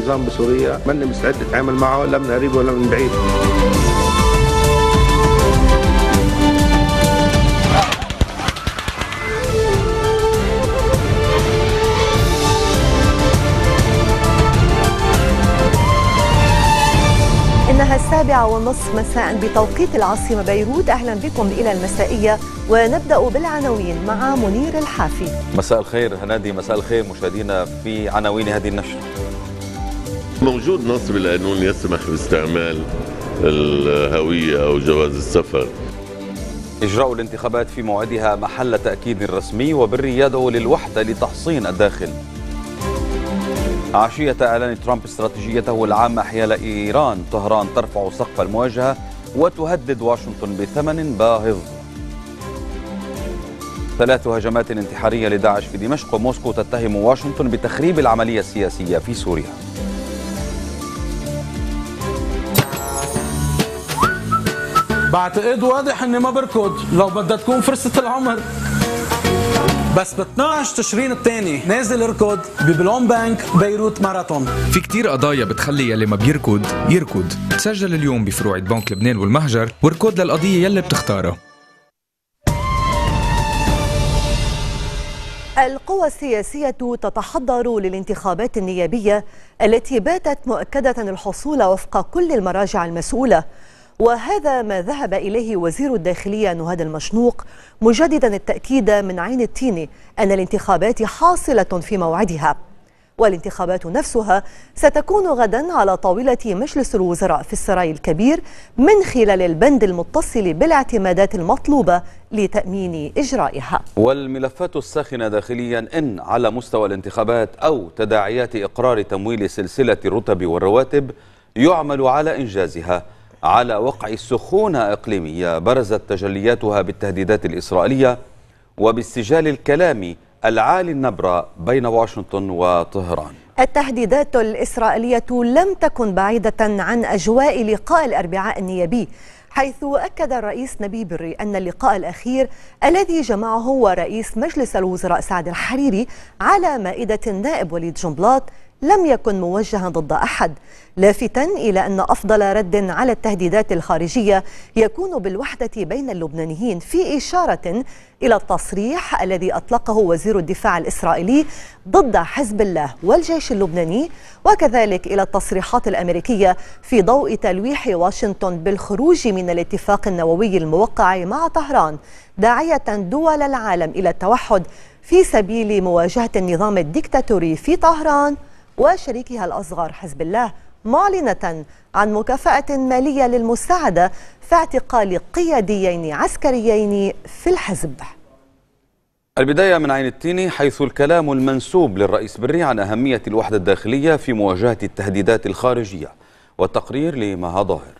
النظام بسوريا ماني مستعد أتعامل معه لا من قريب ولا من بعيد. إنها السابعة والنصف مساء بتوقيت العاصمة بيروت. أهلا بكم إلى المسائية. ونبدأ بالعناوين مع منير الحافي. مساء الخير هنادي مساء الخير مشاهدينا في عناوين هذه النشرة. موجود نص بالقانون يسمح باستعمال الهوية أو جواز السفر. إجراء الانتخابات في موعدها محل تأكيد رسمي وبري يدعو للوحدة لتحصين الداخل. عشية إعلان ترامب استراتيجيته العامة حيال إيران. طهران ترفع سقف المواجهة وتهدد واشنطن بثمن باهظ. ثلاث هجمات انتحارية لداعش في دمشق. وموسكو تتهم واشنطن بتخريب العملية السياسية في سوريا. بعتقد واضح اني ما بركض. لو بدها تكون فرصة العمر. بس ب 12 تشرين الثاني نازل اركض ببلون بانك بيروت ماراثون. في كتير قضايا بتخلي يلي ما بيركض يركض. سجل اليوم بفروع بنك لبنان والمهجر واركض للقضية يلي بتختارها. القوى السياسية تتحضر للانتخابات النيابية التي باتت مؤكدة الحصول وفق كل المراجع المسؤولة. وهذا ما ذهب إليه وزير الداخلية نهاد المشنوق مجددا التأكيد من عين التين أن الانتخابات حاصلة في موعدها. والانتخابات نفسها ستكون غدا على طاولة مجلس الوزراء في السراي الكبير من خلال البند المتصل بالاعتمادات المطلوبة لتأمين إجرائها. والملفات الساخنة داخليا إن على مستوى الانتخابات أو تداعيات إقرار تمويل سلسلة الرتب والرواتب يعمل على إنجازها. على وقع سخونة إقليمية برزت تجلياتها بالتهديدات الإسرائيلية وبالسجال الكلامي العالي النبرة بين واشنطن وطهران. التهديدات الإسرائيلية لم تكن بعيدة عن أجواء لقاء الأربعاء النيابي حيث أكد الرئيس نبي بري أن اللقاء الأخير الذي جمعه هو رئيس مجلس الوزراء سعد الحريري على مائدة النائب وليد جنبلاط لم يكن موجها ضد أحد لافتا إلى أن أفضل رد على التهديدات الخارجية يكون بالوحدة بين اللبنانيين في إشارة إلى التصريح الذي أطلقه وزير الدفاع الإسرائيلي ضد حزب الله والجيش اللبناني وكذلك إلى التصريحات الأمريكية في ضوء تلويح واشنطن بالخروج من الاتفاق النووي الموقع مع طهران داعية دول العالم إلى التوحد في سبيل مواجهة النظام الديكتاتوري في طهران. وشريكها الأصغر حزب الله معلنة عن مكافأة مالية للمساعدة في اعتقال قياديين عسكريين في الحزب. البداية من عين التيني حيث الكلام المنسوب للرئيس بري عن أهمية الوحدة الداخلية في مواجهة التهديدات الخارجية والتقرير لمها ظاهر.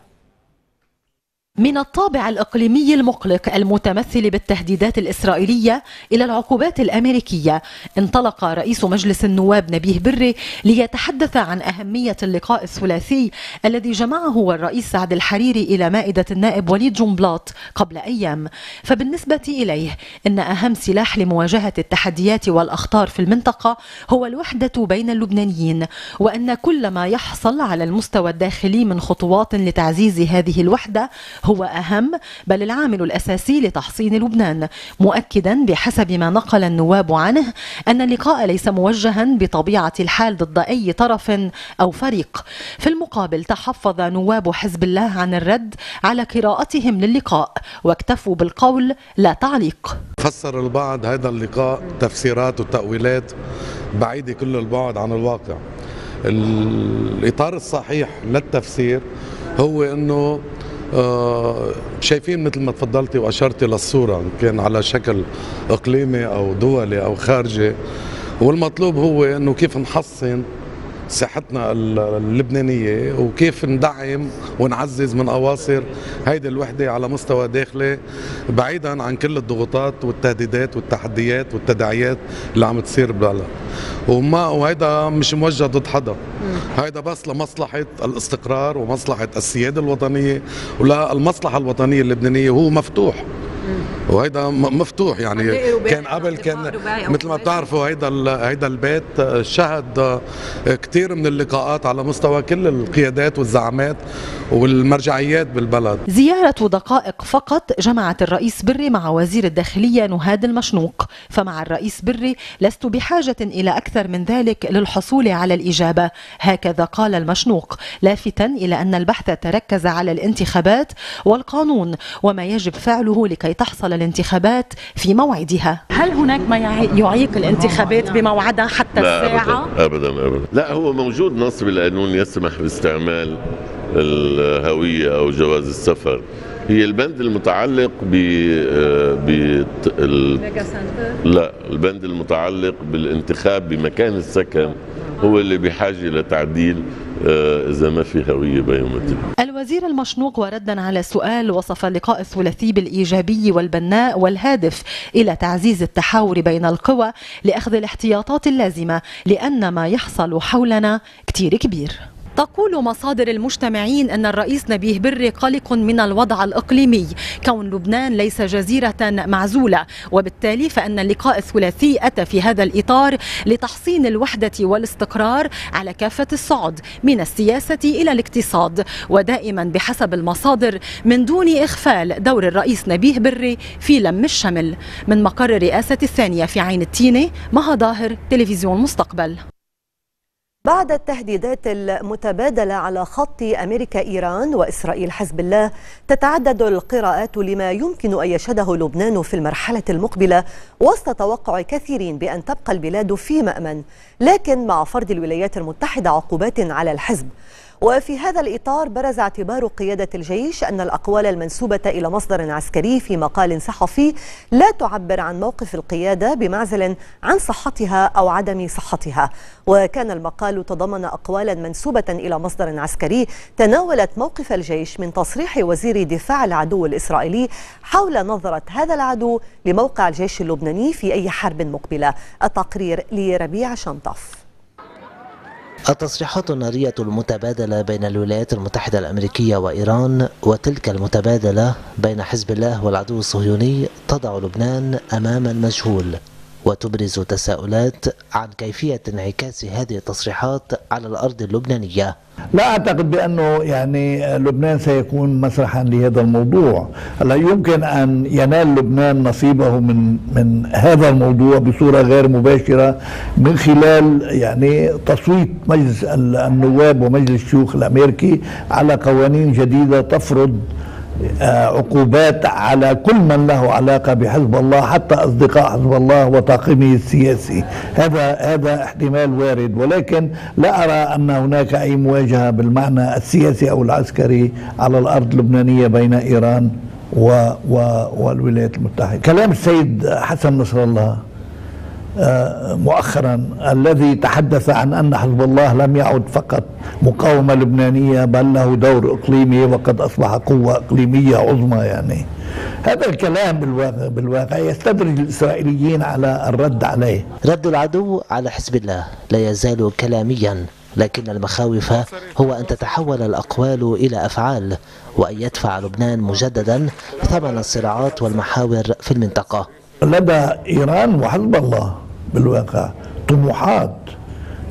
من الطابع الإقليمي المقلق المتمثل بالتهديدات الإسرائيلية إلى العقوبات الأمريكية. انطلق رئيس مجلس النواب نبيه بري ليتحدث عن أهمية اللقاء الثلاثي الذي جمعه والرئيس سعد الحريري إلى مائدة النائب وليد جنبلاط قبل أيام. فبالنسبة إليه إن أهم سلاح لمواجهة التحديات والأخطار في المنطقة هو الوحدة بين اللبنانيين وأن كل ما يحصل على المستوى الداخلي من خطوات لتعزيز هذه الوحدة هو أهم بل العامل الأساسي لتحصين لبنان. مؤكدا بحسب ما نقل النواب عنه أن اللقاء ليس موجها بطبيعة الحال ضد أي طرف أو فريق. في المقابل تحفظ نواب حزب الله عن الرد على قراءتهم للقاء واكتفوا بالقول لا تعليق. فسر البعض هذا اللقاء تفسيرات وتأويلات بعيدة كل البعد عن الواقع. الإطار الصحيح للتفسير هو أنه شايفين مثل ما تفضلتي وأشرتي للصورة كان على شكل إقليمي أو دولي أو خارجي والمطلوب هو إنه كيف نحصن ساحتنا اللبنانية وكيف ندعم ونعزز من أواصر هيدي الوحدة على مستوى داخلي بعيدا عن كل الضغوطات والتهديدات والتحديات والتداعيات اللي عم تصير ببلد وما وهيدا مش موجه ضد حدا. هيدا بس لمصلحة الاستقرار ومصلحة السيادة الوطنية. ولا المصلحة الوطنية اللبنانية وهو مفتوح. وهيدا مفتوح يعني. كان قبل كان مثل ما بتعرفوا هيدا هيدا البيت شهد كثير من اللقاءات على مستوى كل القيادات والزعامات والمرجعيات بالبلد. زيارة دقائق فقط جمعت الرئيس بري مع وزير الداخلية نهاد المشنوق. فمع الرئيس بري لست بحاجة إلى أكثر من ذلك للحصول على الإجابة. هكذا قال المشنوق لافتا إلى أن البحث تركز على الانتخابات والقانون وما يجب فعله لكي تحصل الانتخابات في موعدها. هل هناك ما يعيق الانتخابات بموعدها حتى لا الساعة؟ أبدا أبدا أبدا. لا هو موجود نص بالقانون يسمح باستعمال الهوية أو جواز السفر. هي البند المتعلق ب ب ال... لا البند المتعلق بالانتخاب بمكان السكن هو اللي بحاجة لتعديل آه، إذا ما في هوية بيومتريه الوزير المشنوق وردا على سؤال وصف اللقاء الثلاثي بالإيجابي والبناء والهادف إلى تعزيز التحاور بين القوى لأخذ الاحتياطات اللازمة لأن ما يحصل حولنا كتير كبير. تقول مصادر المجتمعين أن الرئيس نبيه بري قلق من الوضع الإقليمي. كون لبنان ليس جزيرة معزولة. وبالتالي فأن اللقاء الثلاثي أتى في هذا الإطار لتحصين الوحدة والاستقرار على كافة الصعد من السياسة إلى الاقتصاد. ودائما بحسب المصادر من دون إغفال دور الرئيس نبيه بري في لم الشمل. من مقر الرئاسة الثانية في عين التينة مها ظاهر تلفزيون مستقبل. بعد التهديدات المتبادلة على خط أمريكا إيران وإسرائيل حزب الله تتعدد القراءات لما يمكن أن يشهده لبنان في المرحلة المقبلة وسط توقع كثيرين بأن تبقى البلاد في مأمن لكن مع فرض الولايات المتحدة عقوبات على الحزب. وفي هذا الإطار برز اعتبار قيادة الجيش أن الأقوال المنسوبة إلى مصدر عسكري في مقال صحفي لا تعبر عن موقف القيادة بمعزل عن صحتها أو عدم صحتها. وكان المقال تضمن أقوالا منسوبة إلى مصدر عسكري تناولت موقف الجيش من تصريح وزير دفاع العدو الإسرائيلي حول نظرة هذا العدو لموقع الجيش اللبناني في أي حرب مقبلة. التقرير لربيع شنطف التصريحات النارية المتبادلة بين الولايات المتحدة الأمريكية وإيران وتلك المتبادلة بين حزب الله والعدو الصهيوني تضع لبنان أمام المجهول. وتبرز تساؤلات عن كيفية انعكاس هذه التصريحات على الأرض اللبنانية. لا أعتقد بأنه يعني لبنان سيكون مسرحا لهذا الموضوع، لا يمكن أن ينال لبنان نصيبه من من هذا الموضوع بصورة غير مباشرة من خلال يعني تصويت مجلس النواب ومجلس الشيوخ الأمريكي على قوانين جديدة تفرض عقوبات على كل من له علاقة بحزب الله حتى أصدقاء حزب الله وطاقمه السياسي. هذا هذا احتمال وارد. ولكن لا أرى أن هناك أي مواجهة بالمعنى السياسي أو العسكري على الأرض اللبنانية بين إيران و و والولايات المتحدة. كلام السيد حسن نصر الله. مؤخرا الذي تحدث عن أن حزب الله لم يعد فقط مقاومة لبنانية بل له دور إقليمي وقد أصبح قوة إقليمية عظمى يعني. هذا الكلام بالواقع, بالواقع يستدرج الإسرائيليين على الرد عليه. رد العدو على حزب الله لا يزال كلاميا لكن المخاوف هو أن تتحول الأقوال إلى أفعال وأن يدفع لبنان مجددا ثمن الصراعات والمحاور في المنطقة. لدى إيران وحزب الله بالواقع طموحات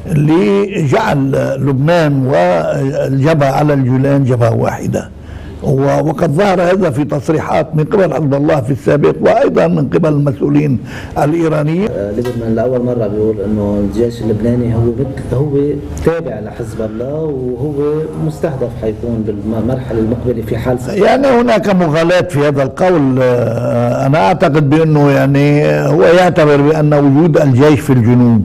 لجعل لبنان والجبهة على الجولان جبهة واحدة. وقد ظهر هذا في تصريحات من قبل حزب الله في السابق وأيضا من قبل المسؤولين الإيرانيين. آه، لبنان لأول مرة بيقول إنه الجيش اللبناني هو هو تابع لحزب الله وهو مستهدف حيكون بالمرحلة المقبلة في حال يعني هناك مغالاه في هذا القول. آه، أنا أعتقد بأنه يعني هو يعتبر بأن وجود الجيش في الجنوب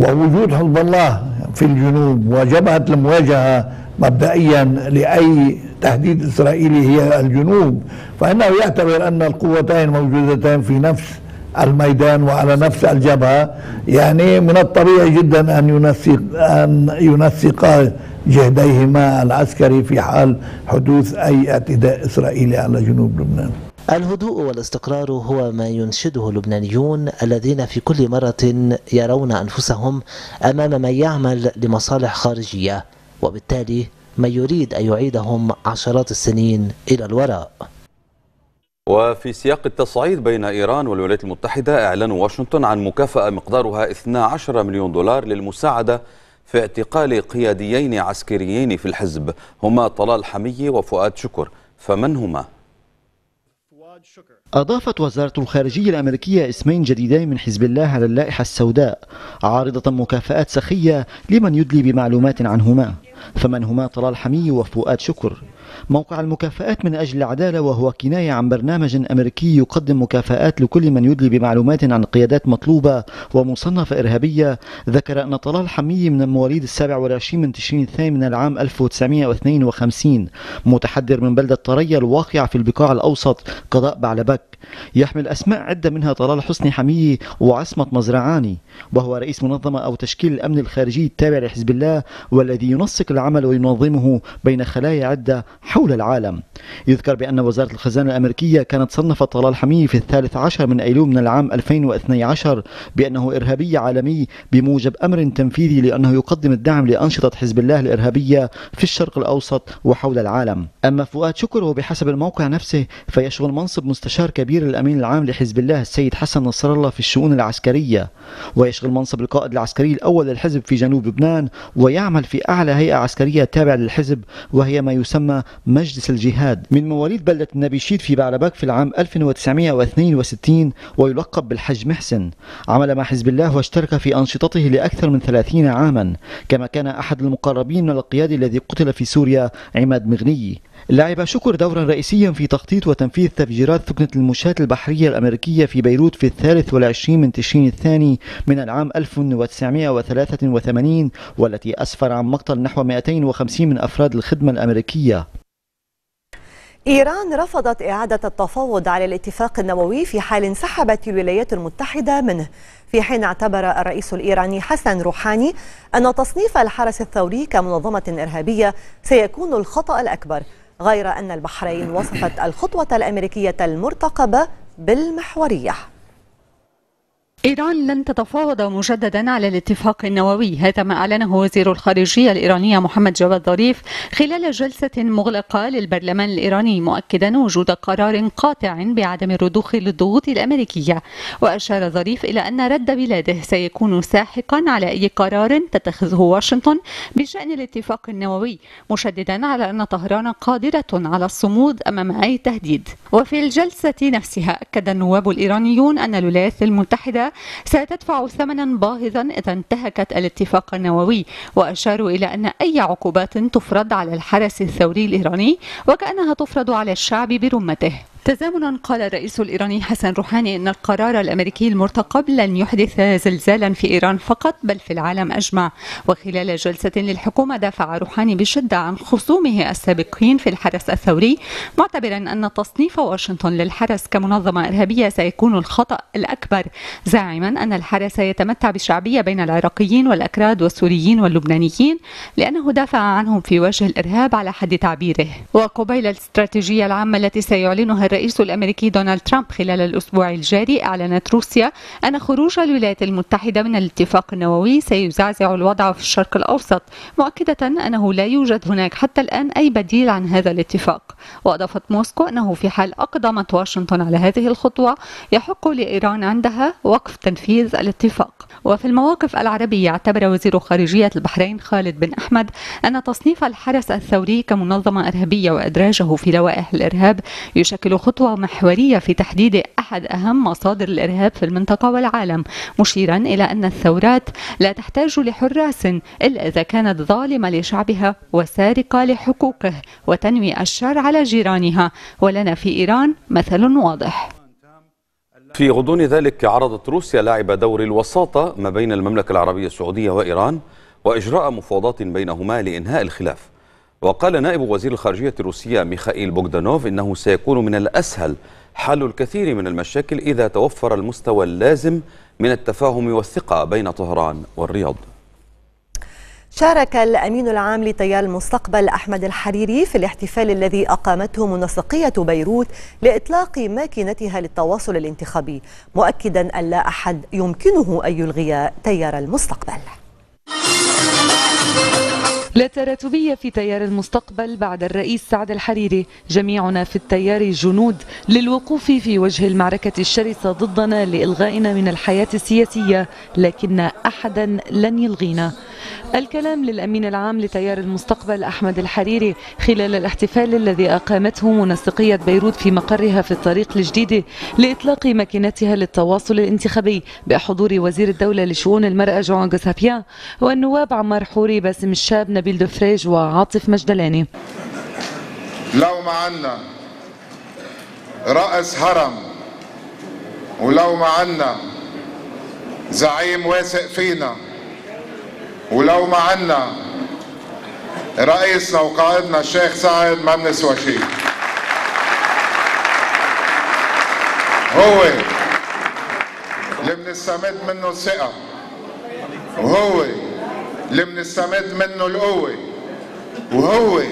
ووجود حزب الله في الجنوب وجبهة المواجهة مبدئيا لأي تهديد اسرائيلي هي الجنوب فإنه يعتبر أن القوتين موجودتين في نفس الميدان وعلى نفس الجبهة يعني من الطبيعي جدا أن ينسق أن ينسقا جهديهما العسكري في حال حدوث أي اعتداء إسرائيلي على جنوب لبنان. الهدوء والاستقرار هو ما ينشده اللبنانيون الذين في كل مرة يرون أنفسهم أمام من يعمل لمصالح خارجية وبالتالي ما يريد أن يعيدهم عشرات السنين إلى الوراء. وفي سياق التصعيد بين إيران والولايات المتحدة إعلان واشنطن عن مكافأة مقدارها 12 مليون دولار للمساعدة في اعتقال قياديين عسكريين في الحزب. هما طلال حمية وفؤاد شكر. فمن هما؟ أضافت وزارة الخارجية الأمريكية اسمين جديدين من حزب الله على اللائحة السوداء عارضة مكافآت سخية لمن يدلي بمعلومات عنهما فمن هما طلال حمي وفؤاد شكر. موقع المكافآت من أجل العدالة وهو كناية عن برنامج أمريكي يقدم مكافآت لكل من يدلي بمعلومات عن قيادات مطلوبة ومصنفة إرهابية. ذكر أن طلال حمي من مواليد السابع والعشرين من تشرين الثاني من العام 1952 متحدر من بلدة طرية الواقعة في البقاع الأوسط قضاء بعلبك. يحمل أسماء عدة منها طلال حسني حمية وعصمت مزرعاني وهو رئيس منظمة أو تشكيل الأمن الخارجي التابع لحزب الله والذي ينسق العمل وينظمه بين خلايا عدة حول العالم. يذكر بأن وزارة الخزانة الأمريكية كانت صنفت طلال حمية في الثالث عشر من أيلول من العام 2012 بأنه إرهابي عالمي بموجب أمر تنفيذي لأنه يقدم الدعم لأنشطة حزب الله الإرهابية في الشرق الأوسط وحول العالم. أما فؤاد شكر وبحسب الموقع نفسه فيشغل منصب مستشار كبير للأمين العام لحزب الله السيد حسن نصر الله في الشؤون العسكرية. ويشغل منصب القائد العسكري الأول للحزب في جنوب لبنان ويعمل في أعلى هيئة عسكرية تابعة للحزب وهي ما يسمى مجلس الجهاد من مواليد بلدة النبيشيد في بعلبك في العام 1962 ويلقب بالحج محسن. عمل مع حزب الله واشترك في أنشطته لأكثر من 30 عاما كما كان أحد المقربين من القيادي الذي قتل في سوريا عماد مغني. لعب شكر دورا رئيسيا في تخطيط وتنفيذ تفجيرات ثكنة المشاة البحرية الأمريكية في بيروت في الثالث والعشرين من تشرين الثاني من العام 1983 والتي أسفر عن مقتل نحو 250 من أفراد الخدمة الأمريكية. إيران رفضت إعادة التفاوض على الاتفاق النووي في حال انسحبت الولايات المتحدة منه. في حين اعتبر الرئيس الإيراني حسن روحاني أن تصنيف الحرس الثوري كمنظمة إرهابية سيكون الخطأ الأكبر غير أن البحرين وصفت الخطوة الأمريكية المرتقبة بالمحورية. إيران لن تتفاوض مجددا على الاتفاق النووي. هذا ما أعلنه وزير الخارجية الإيرانية محمد جواد ظريف خلال جلسة مغلقة للبرلمان الإيراني مؤكدا وجود قرار قاطع بعدم الرضوخ للضغوط الأمريكية. وأشار ظريف إلى أن رد بلاده سيكون ساحقا على أي قرار تتخذه واشنطن بشأن الاتفاق النووي مشددا على أن طهران قادرة على الصمود أمام أي تهديد. وفي الجلسة نفسها أكد النواب الإيرانيون أن الولايات المتحدة ستدفع ثمنا باهظا إذا انتهكت الاتفاق النووي وأشاروا إلى أن أي عقوبات تفرض على الحرس الثوري الإيراني وكأنها تفرض على الشعب برمته. تزامنا قال الرئيس الإيراني حسن روحاني أن القرار الأمريكي المرتقب لن يحدث زلزالا في إيران فقط بل في العالم أجمع. وخلال جلسة للحكومة دافع روحاني بشدة عن خصومه السابقين في الحرس الثوري معتبرا أن تصنيف واشنطن للحرس كمنظمة إرهابية سيكون الخطأ الأكبر زاعما أن الحرس يتمتع بشعبية بين العراقيين والأكراد والسوريين واللبنانيين لأنه دافع عنهم في وجه الإرهاب على حد تعبيره. وقبيل الاستراتيجية العامة التي سيعلنها الرئيس الأمريكي دونالد ترامب خلال الأسبوع الجاري أعلنت روسيا أن خروج الولايات المتحدة من الاتفاق النووي سيزعزع الوضع في الشرق الأوسط مؤكدة أنه لا يوجد هناك حتى الآن أي بديل عن هذا الاتفاق. وأضافت موسكو أنه في حال أقدمت واشنطن على هذه الخطوة يحق لإيران عندها وقف تنفيذ الاتفاق. وفي المواقف العربية اعتبر وزير خارجية البحرين خالد بن أحمد أن تصنيف الحرس الثوري كمنظمة إرهابية وإدراجه في لوائح الإرهاب يشكل خطوة محورية في تحديد أحد أهم مصادر الإرهاب في المنطقة والعالم مشيرا إلى أن الثورات لا تحتاج لحراس إلا إذا كانت ظالمة لشعبها وسارقة لحقوقه وتنوي الشر على جيرانها. ولنا في إيران مثل واضح. في غضون ذلك عرضت روسيا لعب دور الوساطة ما بين المملكة العربية السعودية وإيران وإجراء مفاوضات بينهما لإنهاء الخلاف. وقال نائب وزير الخارجية الروسية ميخائيل بوغدانوف إنه سيكون من الأسهل حل الكثير من المشاكل إذا توفر المستوى اللازم من التفاهم والثقة بين طهران والرياض. شارك الأمين العام لتيار المستقبل أحمد الحريري في الاحتفال الذي أقامته منسقية بيروت لإطلاق ماكينتها للتواصل الانتخابي مؤكدا أن لا أحد يمكنه أن يلغي تيار المستقبل. لا تراتبية في تيار المستقبل بعد الرئيس سعد الحريري. جميعنا في التيار جنود للوقوف في وجه المعركة الشرسة ضدنا لإلغائنا من الحياة السياسية لكن أحدا لن يلغينا. الكلام للأمين العام لتيار المستقبل أحمد الحريري خلال الاحتفال الذي أقامته منسقية بيروت في مقرها في الطريق الجديد لإطلاق ماكينتها للتواصل الانتخابي بحضور وزير الدولة لشؤون المرأة جوان جسابيان والنواب عمار حوري باسم الشاب نبيل دفريج وعاطف مجدلاني. لو ما عنا رأس هرم ولو ما عنا زعيم واثق فينا ولو ما عنا رئيسنا وقائدنا الشيخ سعد ما بنسوى شيء. هو اللي بنستمد منه الثقة. وهو اللي بنستمد منه القوة. وهو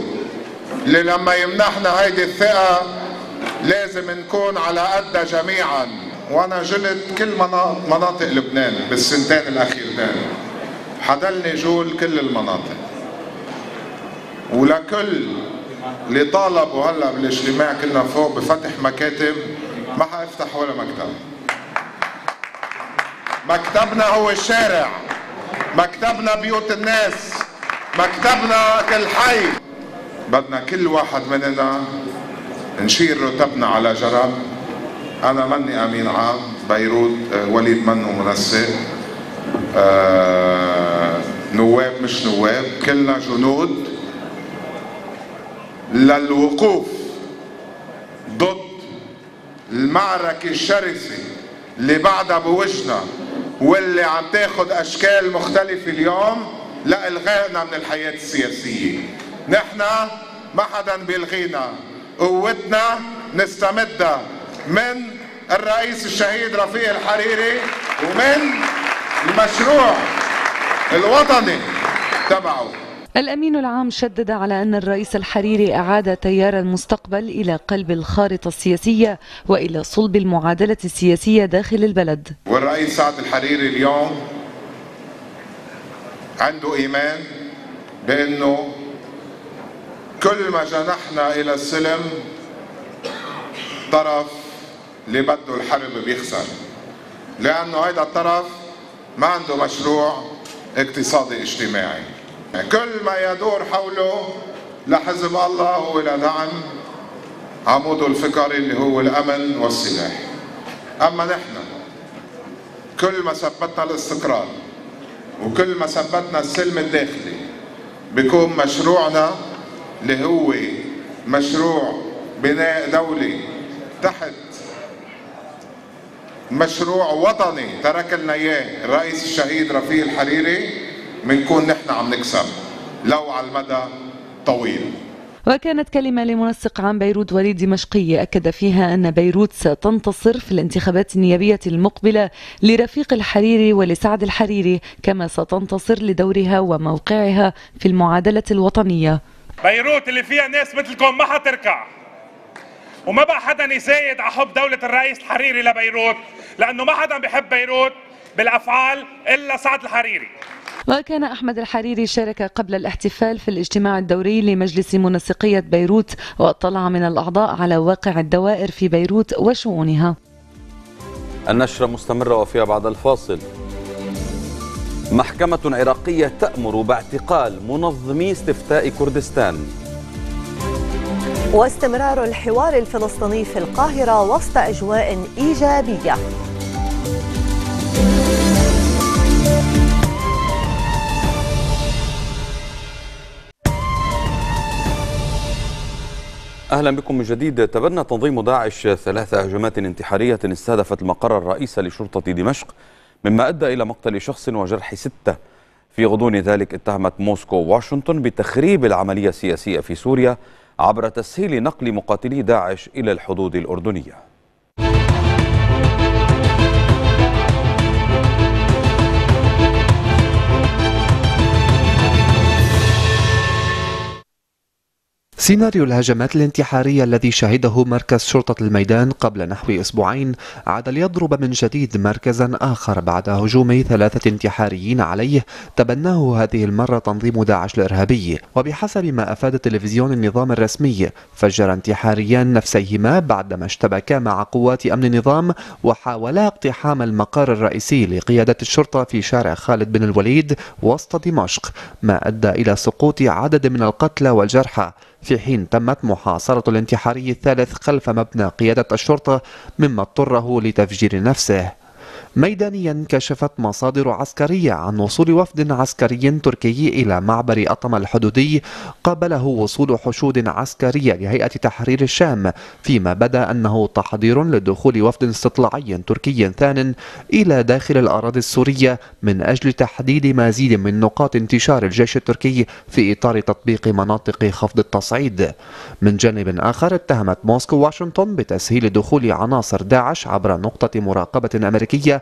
اللي لما يمنحنا هيدي الثقة لازم نكون على قدها جميعا. وأنا جلت كل مناطق لبنان بالسنتين الأخيرتين. حدلني جول كل المناطق. ولكل اللي طالبوا هلا بالاجتماع كنا فوق بفتح مكاتب ما حافتح ولا مكتب. مكتبنا هو الشارع. مكتبنا بيوت الناس. مكتبنا كل حي. بدنا كل واحد مننا نشيل رتبنا على جرب. أنا مني أمين عام بيروت وليد منه منسق آه نواب مش نواب كلنا جنود. للوقوف ضد المعركة الشرسة اللي بعدها بوجنا واللي عم تاخد أشكال مختلفة اليوم لإلغائنا من الحياة السياسية. نحن ما حدا بيلغينا. قوتنا نستمدها من الرئيس الشهيد رفيق الحريري ومن المشروع الوطني تبعه. الأمين العام شدد على أن الرئيس الحريري أعاد تيار المستقبل إلى قلب الخارطة السياسية وإلى صلب المعادلة السياسية داخل البلد. والرئيس سعد الحريري اليوم عنده إيمان بأنه كل ما جنحنا إلى السلم طرف اللي بده الحرب بيخسر. لأنه هيدا الطرف ما عنده مشروع اقتصادي اجتماعي. كل ما يدور حوله لحزب الله هو لدعم عموده الفكري اللي هو الأمن والسلاح. أما نحن كل ما ثبتنا الاستقرار وكل ما ثبتنا السلم الداخلي بيكون مشروعنا اللي هو مشروع بناء دولي تحت مشروع وطني. ترك لنا إياه الرئيس الشهيد رفيق الحريري. بنكون نحن عم نكسب. لو على المدى طويل. وكانت كلمة لمنسق عام بيروت وليد دمشقي أكد فيها أن بيروت ستنتصر في الانتخابات النيابية المقبلة لرفيق الحريري ولسعد الحريري كما ستنتصر لدورها وموقعها في المعادلة الوطنية. بيروت اللي فيها ناس مثلكم ما حتركع. وما بقى حدا يزايد على حب دولة الرئيس الحريري لبيروت لأنه ما حدا بيحب بيروت بالأفعال إلا سعد الحريري. وكان أحمد الحريري شارك قبل الاحتفال في الاجتماع الدوري لمجلس منسقية بيروت واطلع من الأعضاء على واقع الدوائر في بيروت وشؤونها. النشرة مستمرة وفيها بعد الفاصل. محكمة عراقية تأمر باعتقال منظمي استفتاء كردستان. واستمرار الحوار الفلسطيني في القاهرة وسط أجواء إيجابية. أهلا بكم من جديد. تبنى تنظيم داعش ثلاث هجمات انتحارية استهدفت المقر الرئيسي لشرطة دمشق مما أدى إلى مقتل شخص وجرح ستة. في غضون ذلك اتهمت موسكو واشنطن بتخريب العملية السياسية في سوريا عبر تسهيل نقل مقاتلي داعش إلى الحدود الأردنية. سيناريو الهجمات الانتحارية الذي شهده مركز شرطة الميدان قبل نحو أسبوعين عاد ليضرب من جديد مركزا آخر بعد هجوم ثلاثة انتحاريين عليه. تبناه هذه المرة تنظيم داعش الإرهابي. وبحسب ما أفاد تلفزيون النظام الرسمي فجر انتحاريان نفسيهما بعدما اشتبكا مع قوات أمن النظام وحاولا اقتحام المقر الرئيسي لقيادة الشرطة في شارع خالد بن الوليد وسط دمشق ما أدى إلى سقوط عدد من القتلى والجرحى. في حين تمت محاصرة الانتحاري الثالث خلف مبنى قيادة الشرطة مما اضطره لتفجير نفسه. ميدانيا كشفت مصادر عسكرية عن وصول وفد عسكري تركي إلى معبر أطم الحدودي قابله وصول حشود عسكرية لهيئة تحرير الشام فيما بدا أنه تحضير لدخول وفد استطلاعي تركي ثان إلى داخل الأراضي السورية من أجل تحديد مزيد من نقاط انتشار الجيش التركي في إطار تطبيق مناطق خفض التصعيد. من جانب آخر اتهمت موسكو واشنطن بتسهيل دخول عناصر داعش عبر نقطة مراقبة أمريكية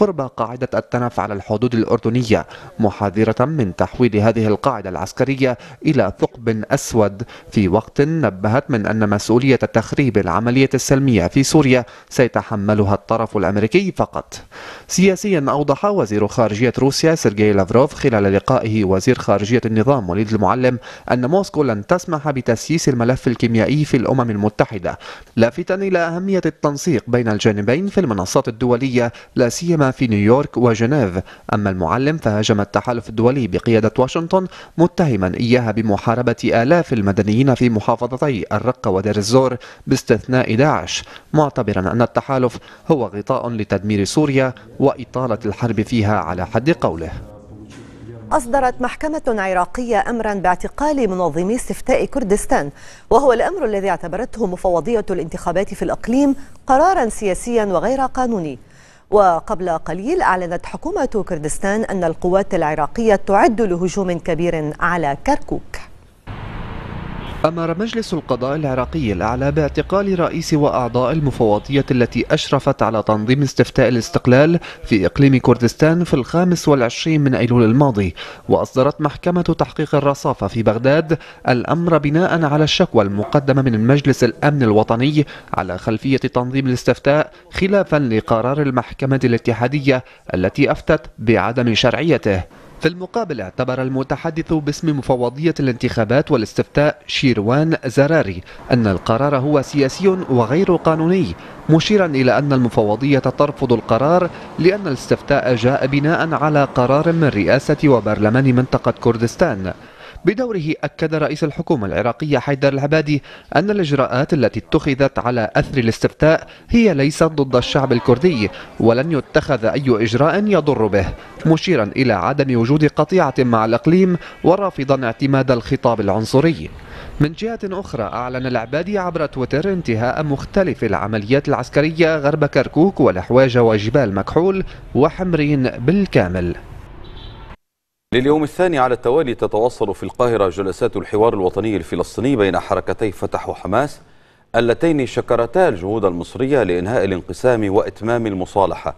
قرب قاعدة التنف على الحدود الأردنية محاذرة من تحويل هذه القاعدة العسكرية إلى ثقب أسود. في وقت نبهت من أن مسؤولية تخريب العملية السلمية في سوريا سيتحملها الطرف الأمريكي فقط. سياسيا أوضح وزير خارجية روسيا سيرجي لافروف خلال لقائه وزير خارجية النظام وليد المعلم أن موسكو لن تسمح بتسييس الملف الكيميائي في الأمم المتحدة لافتا إلى أهمية التنسيق بين الجانبين في المنصات الدولية لا سيما في نيويورك وجنيف. أما المعلم فهاجم التحالف الدولي بقيادة واشنطن متهما إياها بمحاربة آلاف المدنيين في محافظتي الرقة ودير الزور باستثناء داعش. معتبرا أن التحالف هو غطاء لتدمير سوريا وإطالة الحرب فيها على حد قوله. أصدرت محكمة عراقية أمرا باعتقال منظمي استفتاء كردستان وهو الأمر الذي اعتبرته مفوضية الانتخابات في الإقليم قرارا سياسيا وغير قانوني. وقبل قليل أعلنت حكومة كردستان أن القوات العراقية تعد لهجوم كبير على كركوك. أمر مجلس القضاء العراقي الأعلى باعتقال رئيس وأعضاء المفوضية التي أشرفت على تنظيم استفتاء الاستقلال في إقليم كردستان في الخامس والعشرين من أيلول الماضي وأصدرت محكمة تحقيق الرصافة في بغداد الأمر بناء على الشكوى المقدمة من المجلس الأمن الوطني على خلفية تنظيم الاستفتاء خلافا لقرار المحكمة الاتحادية التي أفتت بعدم شرعيته. في المقابل اعتبر المتحدث باسم مفوضية الانتخابات والاستفتاء شيروان زراري أن القرار هو سياسي وغير قانوني مشيرا إلى أن المفوضية ترفض القرار لأن الاستفتاء جاء بناء على قرار من رئاسة وبرلمان منطقة كردستان. بدوره أكد رئيس الحكومة العراقية حيدر العبادي أن الإجراءات التي اتخذت على أثر الاستفتاء هي ليست ضد الشعب الكردي ولن يتخذ أي إجراء يضر به مشيرا إلى عدم وجود قطيعة مع الإقليم ورافضا اعتماد الخطاب العنصري. من جهة أخرى أعلن العبادي عبر تويتر انتهاء مختلف العمليات العسكرية غرب كركوك والحواجة وجبال مكحول وحمرين بالكامل. لليوم الثاني على التوالي تتواصل في القاهرة جلسات الحوار الوطني الفلسطيني بين حركتي فتح وحماس اللتين شكرتا الجهود المصرية لإنهاء الانقسام وإتمام المصالحة.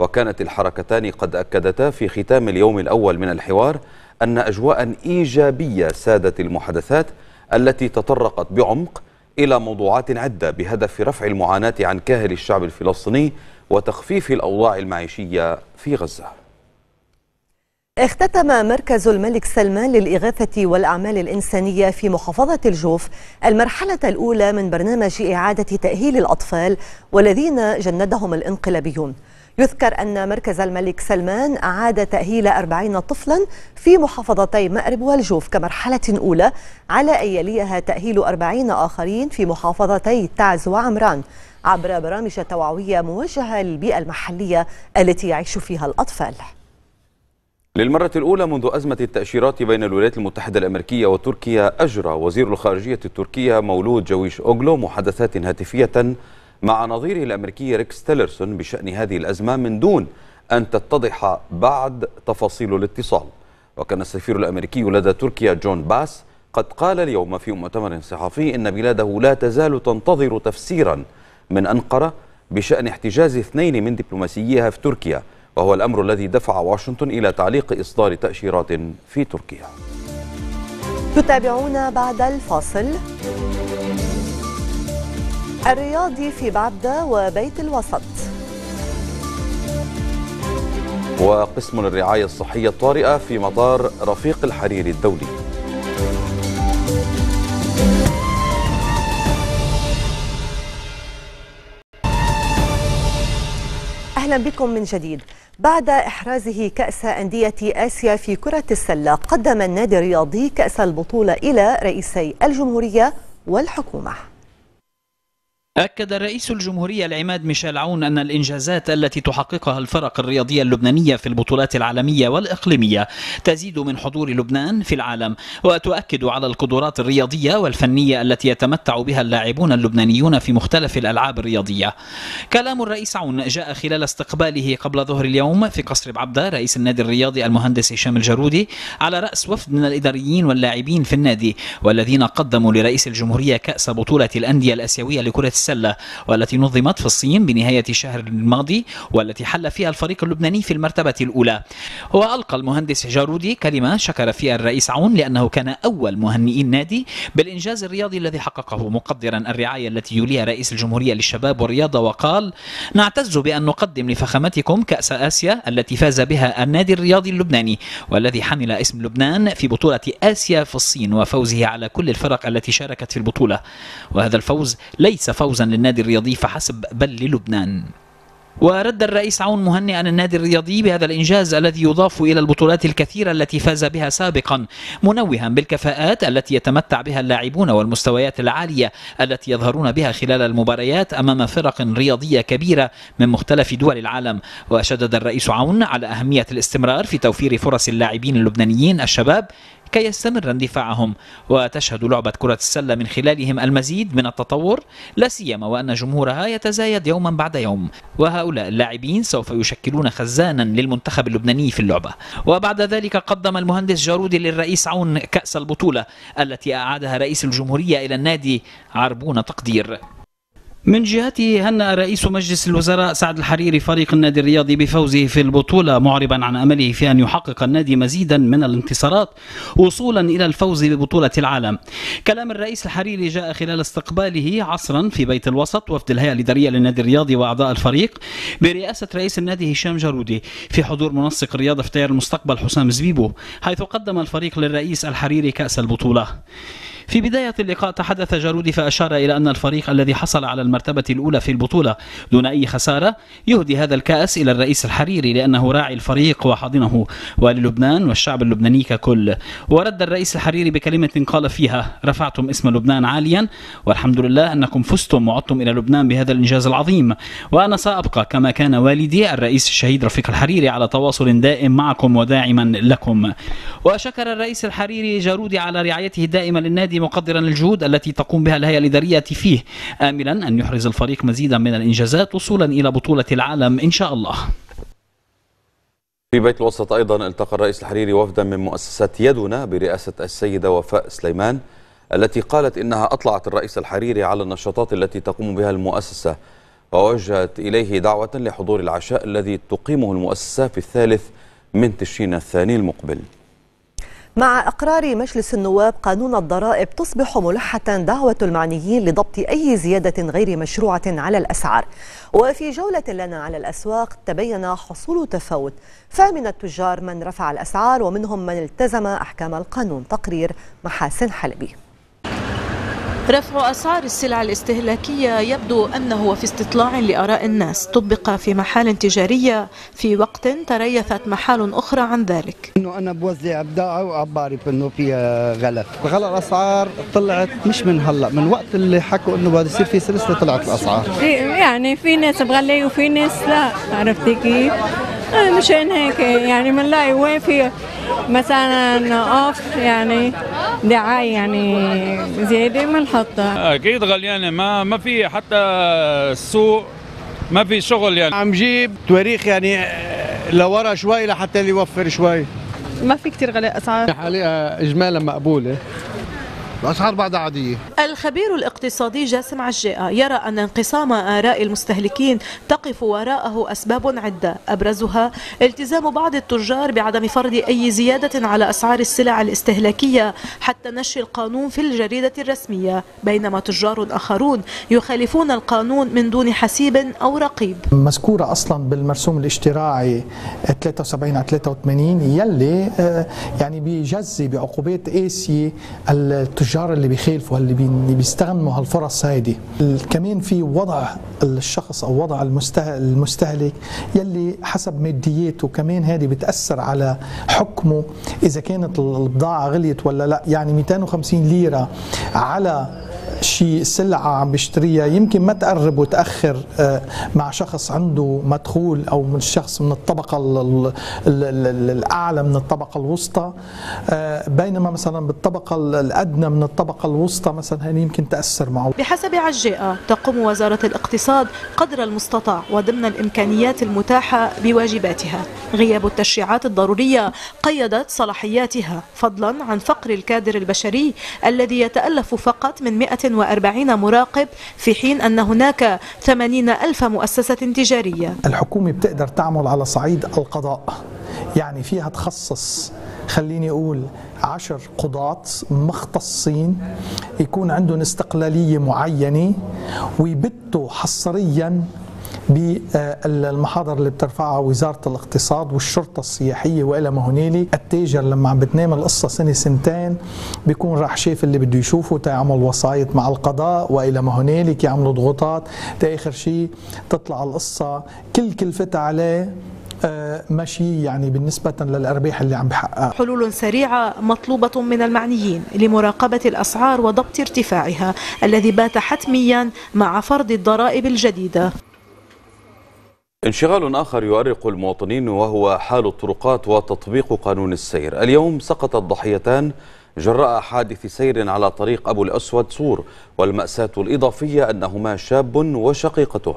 وكانت الحركتان قد أكدتا في ختام اليوم الأول من الحوار أن أجواء إيجابية سادت المحادثات التي تطرقت بعمق إلى موضوعات عدة بهدف رفع المعاناة عن كاهل الشعب الفلسطيني وتخفيف الأوضاع المعيشية في غزة. اختتم مركز الملك سلمان للإغاثة والأعمال الإنسانية في محافظة الجوف المرحلة الأولى من برنامج إعادة تأهيل الأطفال والذين جندهم الإنقلابيون. يذكر أن مركز الملك سلمان أعاد تأهيل أربعين طفلا في محافظتي مأرب والجوف كمرحلة أولى على أن يليها تأهيل أربعين آخرين في محافظتي تعز وعمران عبر برامج توعوية موجهة للبيئة المحلية التي يعيش فيها الأطفال. للمرة الأولى منذ أزمة التأشيرات بين الولايات المتحدة الأمريكية وتركيا أجرى وزير الخارجية التركية مولود جويش أوغلو محادثات هاتفية مع نظيره الأمريكي ريكس تيلرسون بشأن هذه الأزمة من دون أن تتضح بعد تفاصيل الاتصال. وكان السفير الأمريكي لدى تركيا جون باس قد قال اليوم في مؤتمر صحفي إن بلاده لا تزال تنتظر تفسيرا من أنقرة بشأن احتجاز اثنين من دبلوماسييها في تركيا. وهو الأمر الذي دفع واشنطن إلى تعليق إصدار تأشيرات في تركيا. تتابعونا بعد الفاصل. الرياضي في بعبدة وبيت الوسط. وقسم الرعاية الصحية الطارئة في مطار رفيق الحريري الدولي. أهلا بكم من جديد. بعد إحرازه كأس أندية آسيا في كرة السلة قدم النادي الرياضي كأس البطولة إلى رئيسي الجمهورية والحكومة. أكد رئيس الجمهورية العماد ميشيل عون أن الإنجازات التي تحققها الفرق الرياضية اللبنانية في البطولات العالمية والإقليمية تزيد من حضور لبنان في العالم وتؤكد على القدرات الرياضية والفنية التي يتمتع بها اللاعبون اللبنانيون في مختلف الألعاب الرياضية. كلام الرئيس عون جاء خلال استقباله قبل ظهر اليوم في قصر بعبدة رئيس النادي الرياضي المهندس هشام الجرودي على رأس وفد من الإداريين واللاعبين في النادي والذين قدموا لرئيس الجمهورية كأس بطولة الأندية الآسيوية لكرة السلة والتي نظمت في الصين بنهاية الشهر الماضي والتي حل فيها الفريق اللبناني في المرتبة الأولى. وألقى المهندس جارودي كلمة شكر فيها الرئيس عون لأنه كان أول مهنئي النادي بالإنجاز الرياضي الذي حققه مقدرا الرعاية التي يوليها رئيس الجمهورية للشباب والرياضة وقال نعتز بأن نقدم لفخامتكم كأس آسيا التي فاز بها النادي الرياضي اللبناني والذي حمل اسم لبنان في بطولة آسيا في الصين وفوزه على كل الفرق التي شاركت في البطولة. وهذا الفوز ليس فوزا للنادي الرياضي فحسب بل للبنان. ورد الرئيس عون مهنئا النادي الرياضي بهذا الإنجاز الذي يضاف إلى البطولات الكثيرة التي فاز بها سابقا منوها بالكفاءات التي يتمتع بها اللاعبون والمستويات العالية التي يظهرون بها خلال المباريات أمام فرق رياضية كبيرة من مختلف دول العالم. وشدد الرئيس عون على أهمية الاستمرار في توفير فرص اللاعبين اللبنانيين الشباب كي يستمر اندفاعهم وتشهد لعبة كرة السلة من خلالهم المزيد من التطور لا سيما وأن جمهورها يتزايد يوما بعد يوم. وهؤلاء اللاعبين سوف يشكلون خزانا للمنتخب اللبناني في اللعبة. وبعد ذلك قدم المهندس جارودي للرئيس عون كأس البطولة التي أعادها رئيس الجمهورية إلى النادي عربون تقدير. من جهته هنأ رئيس مجلس الوزراء سعد الحريري فريق النادي الرياضي بفوزه في البطولة معربا عن أمله في أن يحقق النادي مزيدا من الانتصارات وصولا إلى الفوز ببطولة العالم. كلام الرئيس الحريري جاء خلال استقباله عصرا في بيت الوسط وفد الهيئة الإدارية للنادي الرياضي وأعضاء الفريق برئاسة رئيس النادي هشام جارودي في حضور منسق الرياضة في تيار المستقبل حسام زبيبو حيث قدم الفريق للرئيس الحريري كأس البطولة. في بداية اللقاء تحدث جارودي فأشار إلى أن الفريق الذي حصل على المرتبة الأولى في البطولة دون أي خسارة يهدي هذا الكأس إلى الرئيس الحريري لأنه راعي الفريق وحاضنه وللبنان والشعب اللبناني ككل. ورد الرئيس الحريري بكلمة قال فيها رفعتم اسم لبنان عاليا والحمد لله أنكم فزتم وعدتم إلى لبنان بهذا الإنجاز العظيم. وأنا سأبقى كما كان والدي الرئيس الشهيد رفيق الحريري على تواصل دائم معكم وداعما لكم. وشكر الرئيس الحريري جارودي على رعايته الدائمة للنادي مقدرا الجهود التي تقوم بها الهيئة الإدارية فيه آملا أن يحرز الفريق مزيدا من الإنجازات وصولا إلى بطولة العالم إن شاء الله. في بيت الوسط أيضا التقى الرئيس الحريري وفدا من مؤسسة يدنا برئاسة السيدة وفاء سليمان التي قالت إنها أطلعت الرئيس الحريري على النشاطات التي تقوم بها المؤسسة ووجهت إليه دعوة لحضور العشاء الذي تقيمه المؤسسة في الثالث من تشرين الثاني المقبل. مع إقرار مجلس النواب قانون الضرائب تصبح ملحة دعوة المعنيين لضبط أي زيادة غير مشروعة على الأسعار. وفي جولة لنا على الأسواق تبين حصول تفاوت. فمن التجار من رفع الأسعار ومنهم من التزم أحكام القانون. تقرير محاسن حلبي. رفع أسعار السلع الاستهلاكية يبدو أنه في استطلاع لآراء الناس. طبق في محال تجارية في وقت تريثت محال أخرى عن ذلك. إنه أنا بوزع بضاعة وعم بعرف إنه فيها غلا غلا الأسعار طلعت مش من هلأ من وقت اللي حكوا إنه بده يصير في سلسلة طلعت الأسعار. يعني في ناس بغلي وفي ناس لا عرفتي كيف؟ مشان هيك يعني بنلاقي وين في مثلا offer يعني دعاية يعني زيادة بنحطها أكيد غليانة ما ما في حتى السوق ما في شغل يعني. عم جيب تواريخ يعني لورا شوي لحتى يوفر شوي. ما في كتير غلاء اسعار حاليا اجمالا مقبولة. الأسعار بعدها عادية. الخبير الاقتصادي جاسم عجاء يرى أن انقسام آراء المستهلكين تقف وراءه أسباب عدة. أبرزها التزام بعض التجار بعدم فرض أي زيادة على أسعار السلع الاستهلاكية حتى نشر القانون في الجريدة الرسمية بينما تجار آخرون يخالفون القانون من دون حسيب أو رقيب. مذكورة أصلا بالمرسوم الاشتراعي 73 على 83 يلي آه، يعني بيجزي بعقوبات قاسية التجار اللي بيخالفوا اللي بي- بيستغنوا هالفرص هيدي كمان في وضع الشخص أو وضع المسته- المستهلك يلي حسب مادياته كمان هذه بتأثر على حكمه. إذا كانت البضاعة غليت ولا لأ يعني 250 ليرة على شيء سلعة عم بيشتريها يمكن ما تقرب وتأخر آه، مع شخص عنده مدخول أو من شخص من الطبقة ال- ال- ال- ال- الأعلى من الطبقة الوسطى آه، بينما مثلا بالطبقة ال- الأدنى من الطبقة الوسطى مثلا هذه يمكن تأثر معه. بحسب عجاء تقوم وزارة الاقتصاد قدر المستطاع وضمن الإمكانيات المتاحة بواجباتها. غياب التشريعات الضرورية قيدت صلاحياتها فضلا عن فقر الكادر البشري الذي يتألف فقط من 140 مراقب في حين أن هناك 80 ألف مؤسسة تجارية. الحكومة بتقدر تعمل على صعيد القضاء. يعني فيها تخصص خليني أقول عشر قضاة مختصين يكون عندهم استقلالية معينة ويبتوا حصريا بالمحاضر اللي بترفعها وزارة الاقتصاد والشرطة السياحية وإلى ما هنالك التاجر لما عم بتنام القصة سنة سنتين بيكون راح شايف اللي بده يشوفه تيعمل وسايط مع القضاء وإلى ما هنالك يعملوا ضغوطات. تا آخر شيء تطلع القصة كل كلفتها عليه آه، ماشي يعني بالنسبة للأرباح اللي عم بحققها. حلول سريعة مطلوبة من المعنيين لمراقبة الأسعار وضبط ارتفاعها الذي بات حتميا مع فرض الضرائب الجديدة. انشغال آخر يؤرق المواطنين وهو حال الطرقات وتطبيق قانون السير. اليوم سقط الضحيتان جراء حادث سير على طريق أبو الأسود صور والمأساة الإضافية أنهما شاب وشقيقته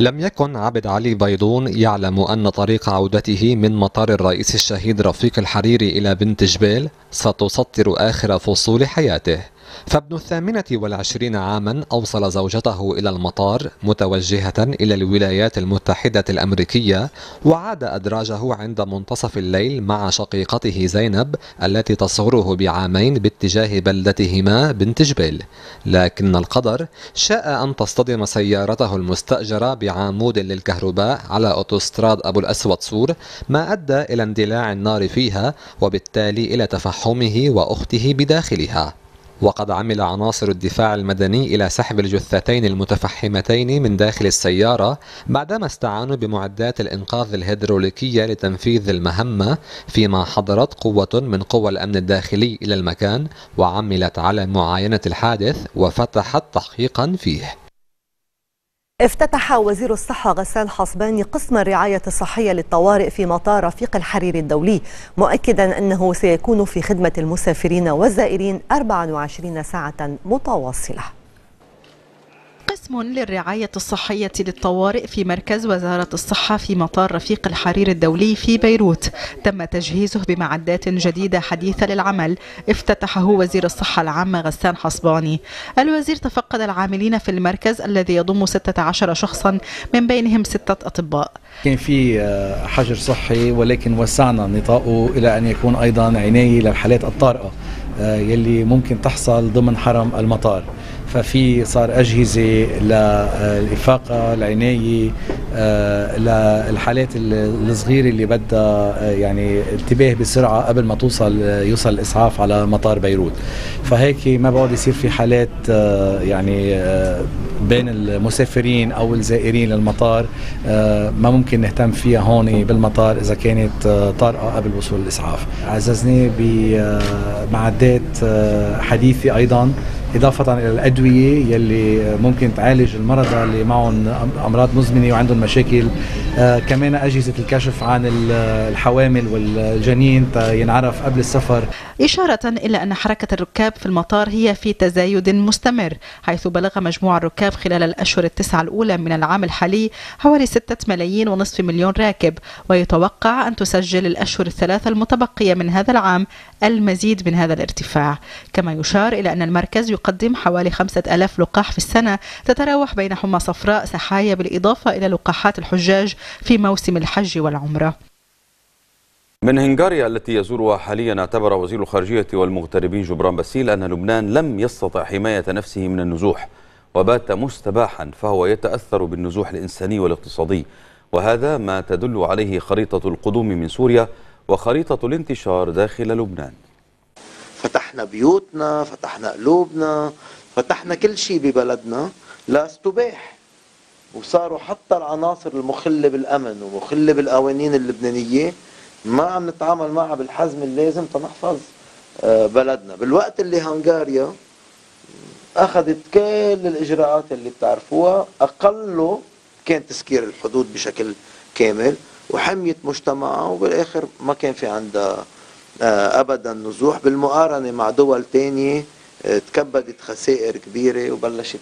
لم يكن عبد علي بيضون يعلم أن طريق عودته من مطار الرئيس الشهيد رفيق الحريري إلى بنت جبيل ستسطر آخر فصول حياته. فابن الثامنة والعشرين عاما أوصل زوجته إلى المطار متوجهة إلى الولايات المتحدة الأمريكية وعاد أدراجه عند منتصف الليل مع شقيقته زينب التي تصغره بعامين باتجاه بلدتهما بنت جبيل. لكن القدر شاء أن تصطدم سيارته المستأجرة بعمود للكهرباء على أوتوستراد أبو الأسود صور ما أدى إلى اندلاع النار فيها وبالتالي إلى تفحمه وأخته بداخلها. وقد عمل عناصر الدفاع المدني إلى سحب الجثتين المتفحمتين من داخل السيارة بعدما استعانوا بمعدات الإنقاذ الهيدروليكية لتنفيذ المهمة فيما حضرت قوة من قوى الأمن الداخلي إلى المكان وعملت على معاينة الحادث وفتحت تحقيقا فيه. افتتح وزير الصحة غسان حصباني قسم الرعاية الصحية للطوارئ في مطار رفيق الحريري الدولي مؤكدا أنه سيكون في خدمة المسافرين والزائرين 24 ساعة متواصلة. قسم للرعاية الصحية للطوارئ في مركز وزارة الصحة في مطار رفيق الحرير الدولي في بيروت. تم تجهيزه بمعدات جديدة حديثة للعمل افتتحه وزير الصحة العامة غسان حصباني. الوزير تفقد العاملين في المركز الذي يضم 16 شخصا من بينهم ستة أطباء. كان في آه، حجر صحي ولكن وسعنا نطاقه إلى أن يكون أيضا عنايه للحالات الطارئة آه، يلي ممكن تحصل ضمن حرم المطار. ففي صار أجهزة للإفاقة العناية آه، للحالات ال- الصغيرة اللي بدها آه، يعني انتباه بسرعة قبل ما توصل آه، يوصل الإسعاف على مطار بيروت. فهيك ما بعد يصير في حالات يعني بين المسافرين أو الزائرين للمطار ما ممكن نهتم فيها هون بالمطار إذا كانت طارئة قبل وصول الإسعاف. عززناه بمعدات حديثه أيضا. إضافة إلى الأدوية يلي ممكن تعالج المرضى اللي معهم أمراض مزمنة وعندهم مشاكل. كمان أجهزة الكشف عن الحوامل والجنين ينعرف قبل السفر. إشارة إلى أن حركة الركاب في المطار هي في تزايد مستمر حيث بلغ مجموع الركاب خلال الأشهر التسعة الأولى من العام الحالي حوالي 6 ملايين ونصف مليون راكب ويتوقع أن تسجل الأشهر الثلاثة المتبقية من هذا العام المزيد من هذا الارتفاع. كما يشار إلى أن المركز يقدم حوالي خمسة ألاف لقاح في السنة تتراوح بين حمى صفراء سحايا بالإضافة إلى لقاحات الحجاج في موسم الحج والعمرة. من هنغاريا التي يزورها حاليا اعتبر وزير الخارجية والمغتربين جبران باسيل أن لبنان لم يستطع حماية نفسه من النزوح وبات مستباحا فهو يتأثر بالنزوح الإنساني والاقتصادي. وهذا ما تدل عليه خريطة القدوم من سوريا وخريطة الانتشار داخل لبنان. فتحنا بيوتنا فتحنا قلوبنا فتحنا كل شيء ببلدنا لاستباح وصاروا حتى العناصر المخلة بالأمن ومخلة بالقوانين اللبنانية ما عم نتعامل معها بالحزم اللازم تنحفظ آه، بلدنا. بالوقت اللي هنغاريا أخذت كل الإجراءات اللي بتعرفوها أقله كان تسكير الحدود بشكل كامل وحميت مجتمعها وبالآخر ما كان في عندها آه، ابدا نزوح. بالمقارنة مع دول تانية آه، تكبدت خسائر كبيرة وبلشت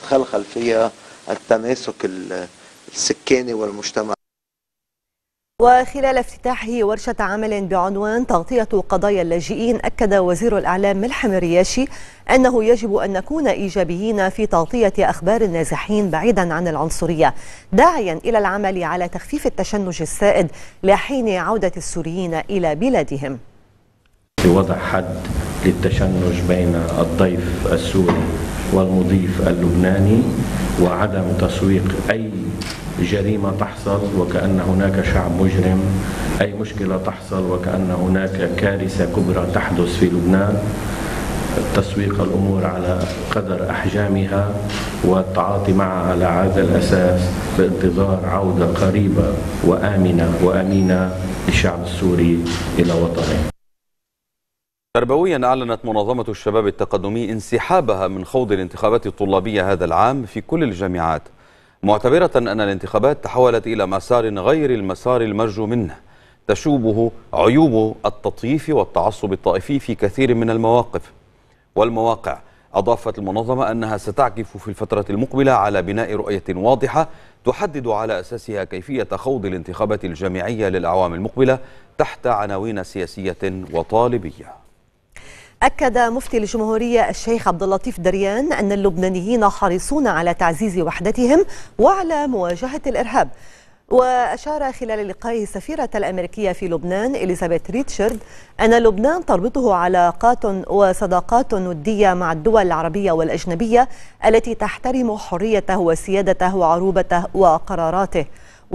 تتخلخل فيها التماسك السكاني والمجتمعي. وخلال افتتاحه ورشة عمل بعنوان تغطية قضايا اللاجئين أكد وزير الإعلام ملحم الرياشي أنه يجب أن نكون إيجابيين في تغطية أخبار النازحين بعيدا عن العنصرية داعيا إلى العمل على تخفيف التشنج السائد لحين عودة السوريين إلى بلادهم. وضع حد للتشنج بين الضيف السوري والمضيف اللبناني وعدم تسويق أي جريمة تحصل وكأن هناك شعب مجرم أي مشكلة تحصل وكأن هناك كارثة كبرى تحدث في لبنان. تسويق الأمور على قدر أحجامها والتعاطي معها على هذا الأساس بانتظار عودة قريبة وآمنة وأمينة للشعب السوري إلى وطنه. تربويا أعلنت منظمة الشباب التقدمي انسحابها من خوض الانتخابات الطلابية هذا العام في كل الجامعات معتبرة أن الانتخابات تحولت إلى مسار غير المسار المرجو منه تشوبه عيوب التطييف والتعصب الطائفي في كثير من المواقف. والمواقع أضافت المنظمة أنها ستعكف في الفترة المقبلة على بناء رؤية واضحة تحدد على أساسها كيفية خوض الانتخابات الجامعية للأعوام المقبلة تحت عناوين سياسية وطالبية. أكد مفتي الجمهورية الشيخ عبد اللطيف دريان أن اللبنانيين حريصون على تعزيز وحدتهم وعلى مواجهة الإرهاب. وأشار خلال لقائه السفيرة الأمريكية في لبنان إليزابيث ريتشارد أن لبنان تربطه علاقات وصداقات ودية مع الدول العربية والأجنبية التي تحترم حريته وسيادته وعروبته وقراراته.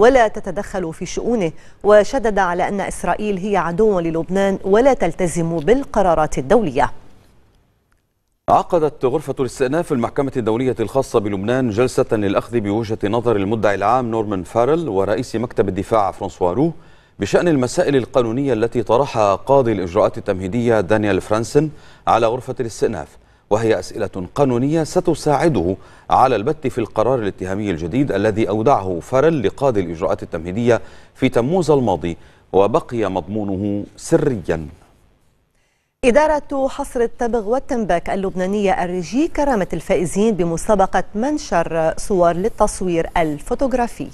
ولا تتدخل في شؤونه. وشدد على أن إسرائيل هي عدو للبنان ولا تلتزم بالقرارات الدولية. عقدت غرفة الاستئناف المحكمة الدولية الخاصة بلبنان جلسة للأخذ بوجهة نظر المدعي العام نورمان فارل ورئيس مكتب الدفاع فرانسوا رو بشأن المسائل القانونية التي طرحها قاضي الإجراءات التمهيدية دانيال فرانسن على غرفة الاستئناف. وهي أسئلة قانونية ستساعده على البت في القرار الاتهامي الجديد الذي أودعه فرل لقاضي الإجراءات التمهيدية في تموز الماضي وبقي مضمونه سريا. إدارة حصر التبغ والتنباك اللبنانية الرجي كرمت الفائزين بمسابقة منشر صور للتصوير الفوتوغرافي.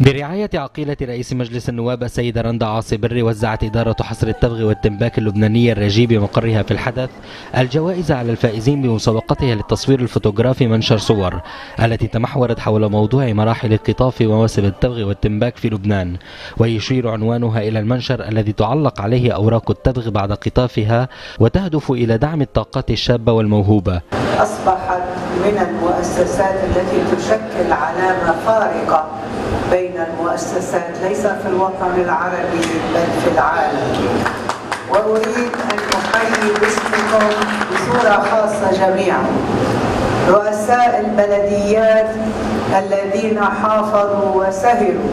برعاية عقيلة رئيس مجلس النواب السيدة رندا عاصي بري وزعت إدارة حصر التبغ والتنباك اللبنانية الرجي بمقرها في الحدث الجوائز على الفائزين بمسابقتها للتصوير الفوتوغرافي منشر صور التي تمحورت حول موضوع مراحل القطاف ومواسم التبغ والتنباك في لبنان ويشير عنوانها إلى المنشر الذي تعلق عليه أوراق التبغ بعد قطافها وتهدف إلى دعم الطاقات الشابة والموهوبة. أصبحت من المؤسسات التي تشكل علامة فارقة بين المؤسسات ليس في الوطن العربي بل في العالم. وأريد أن أحيي باسمكم بصورة خاصة جميعا. رؤساء البلديات الذين حافظوا وسهروا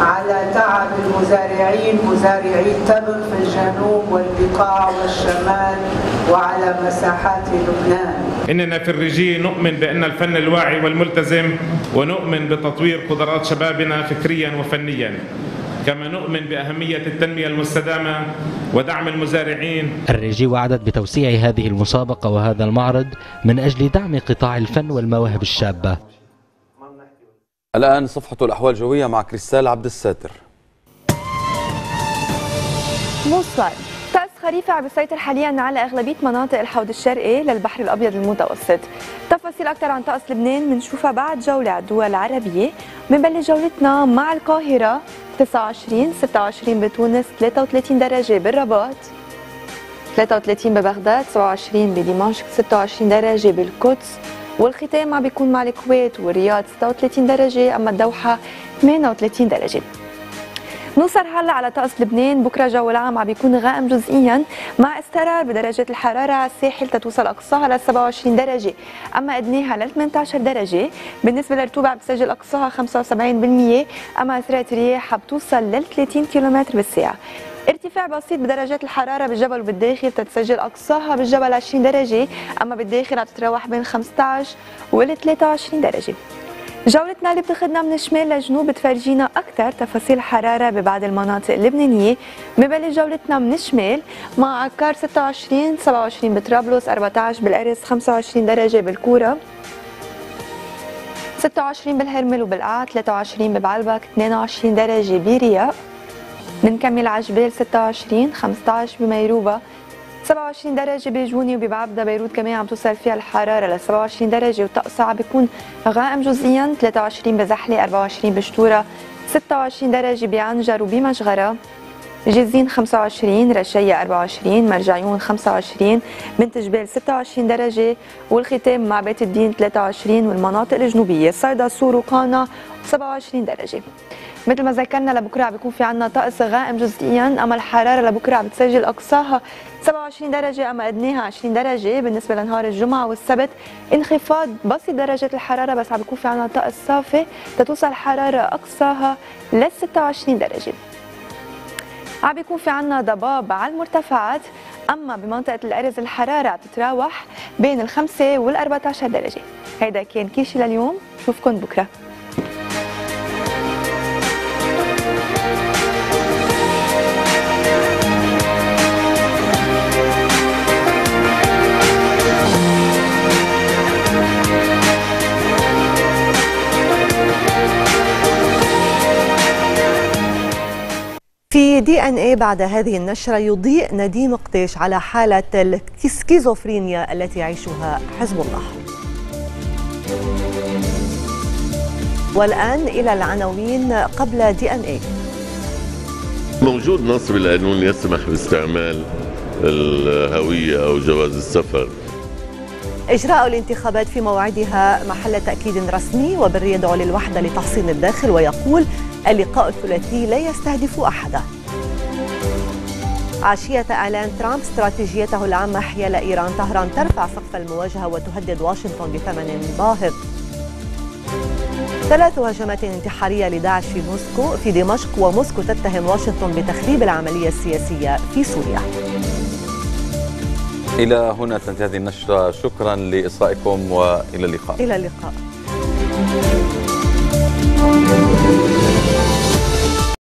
على تعب المزارعين مزارعي التبغ في الجنوب والبقاع والشمال وعلى مساحات لبنان. إننا في الرجي نؤمن بأن الفن الواعي والملتزم ونؤمن بتطوير قدرات شبابنا فكريا وفنيا. كما نؤمن بأهمية التنمية المستدامة ودعم المزارعين. الريجي وعدت بتوسيع هذه المسابقة وهذا المعرض من أجل دعم قطاع الفن والمواهب الشابة. الآن صفحة الأحوال الجوية مع كريستال عبد الساتر طقس خريفي عم بيسيطر حاليا على أغلبية مناطق الحوض الشرقي للبحر الأبيض المتوسط. تفاصيل أكثر عن طقس لبنان بنشوفها بعد جولة على الدول العربية. بنبلش جولتنا مع القاهرة 29 26 بتونس 33 درجة بالرباط. 33 ببغداد 27 بدمشق 26 درجة بالقدس. والختام عم بيكون مع الكويت والرياض 36 درجة أما الدوحة 38 درجة. نوصل هلا على طقس لبنان. بكرة جو العام عم بيكون غائم جزئيا مع استقرار بدرجات الحرارة على الساحل تتوصل أقصاها ل 27 درجة. أما أدناها ل 18 درجة. بالنسبة للرطوبه عم بتسجل أقصاها 75% أما سرعة الرياح عم بتوصل لل 30 كم بالساعة. ارتفاع بسيط بدرجات الحرارة بالجبل وبالداخل تتسجل أقصاها بالجبل 20 درجة. أما بالداخل عم تتراوح بين 15 وال 23 درجة. جولتنا اللي بتاخذنا من الشمال للجنوب بتفرجينا أكثر تفاصيل الحراره ببعض المناطق اللبنانية. ببلش جولتنا من الشمال مع عكار 26 27 بطرابلس 14 بالقرص 25 درجة بالكورة 26 بالهرمل وبالقاع 23 ببعلبك 22 درجة برياق بنكمل على جبال 26 15 بميروبا 27 درجة بجوني وببعبدة بيروت كمان عم توصل فيها الحرارة. ل 27 درجة والطقس عم بيكون غائم جزئيا 23 بزحلة 24 بشتورة 26 درجة بعنجر وبمشغرة. جزين 25 رشية 24 مرجعيون 25 بنت جبال 26 درجة والختام مع بيت الدين 23 والمناطق الجنوبية. صيدا سور وقانا 27 درجة. مثل ما ذكرنا لبكره عم بيكون في عنا طقس غائم جزئيا. أما الحرارة لبكره عم بتسجل أقصاها 27 درجة أما ادناها 20 درجة بالنسبة لنهار الجمعة والسبت. انخفاض بسيط درجة الحرارة بس عم بيكون في عنا طقس صافي تتوصل الحرارة أقصاها لل 26 درجة. عم بيكون في عنا ضباب على المرتفعات أما بمنطقة الأرز الحرارة عم تتراوح بين الخمسة وال 14 درجة. هيدا كان كيشي لليوم. بشوفكم بكرة. DNA بعد هذه النشرة يضيء نديم قطيش على حالة السكيزوفرينيا التي يعيشها حزب الله. والآن إلى العناوين قبل DNA. موجود نص بالقانون يسمح باستعمال الهوية أو جواز السفر إجراء الانتخابات في موعدها محل تأكيد رسمي وبري يدعو للوحدة لتحصين الداخل ويقول اللقاء الثلاثي لا يستهدف أحدا عشية إعلان ترامب استراتيجيته العامة حيال إيران طهران ترفع سقف المواجهة وتهدد واشنطن بثمن باهظ. ثلاث هجمات انتحارية لداعش في موسكو في دمشق وموسكو تتهم واشنطن بتخريب العملية السياسية في سوريا. إلى هنا تنتهي هذه النشرة. شكرا لإصغائكم وإلى اللقاء. إلى اللقاء.